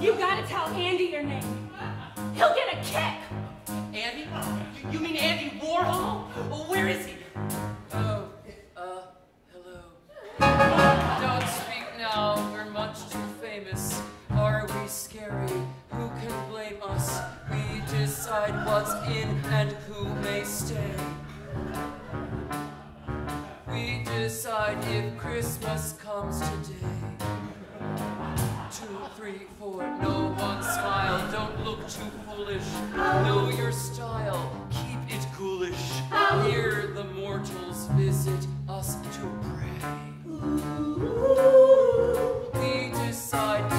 you gotta tell Andy your name. He'll get a kick. decide what's in and who may stay. We decide if Christmas comes today. Two, three, four, no one smile. Don't look too foolish. Know your style. Keep it ghoulish. Here the mortals visit us to pray. We decide.